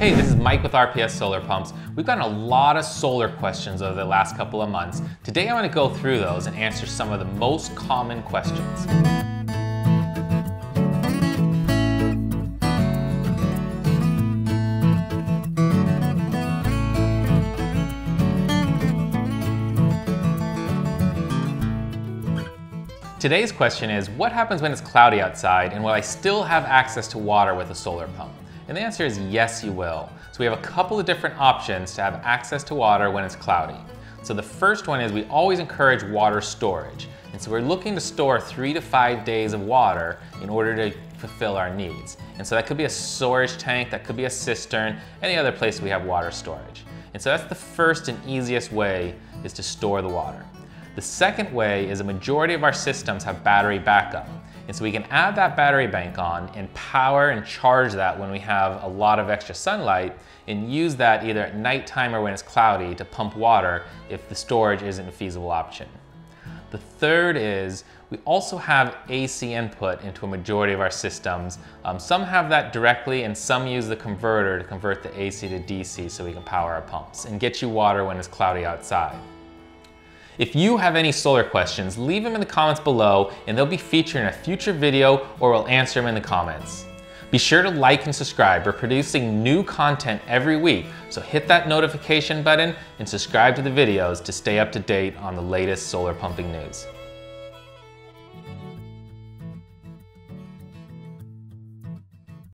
Hey, this is Mike with RPS Solar Pumps. We've gotten a lot of solar questions over the last couple of months. Today I want to go through those and answer some of the most common questions. Today's question is, what happens when it's cloudy outside and will I still have access to water with a solar pump? And the answer is yes, you will. So we have a couple of different options to have access to water when it's cloudy. So the first one is we always encourage water storage. And so we're looking to store three to five days of water in order to fulfill our needs. And so that could be a storage tank, that could be a cistern, any other place we have water storage. And so that's the first and easiest way is to store the water. The second way is a majority of our systems have battery backup. And so we can add that battery bank on and power and charge that when we have a lot of extra sunlight and use that either at nighttime or when it's cloudy to pump water if the storage isn't a feasible option. The third is we also have AC input into a majority of our systems. Um, some have that directly and some use the converter to convert the AC to DC so we can power our pumps and get you water when it's cloudy outside. If you have any solar questions, leave them in the comments below and they'll be featured in a future video or we'll answer them in the comments. Be sure to like and subscribe. We're producing new content every week, so hit that notification button and subscribe to the videos to stay up to date on the latest solar pumping news.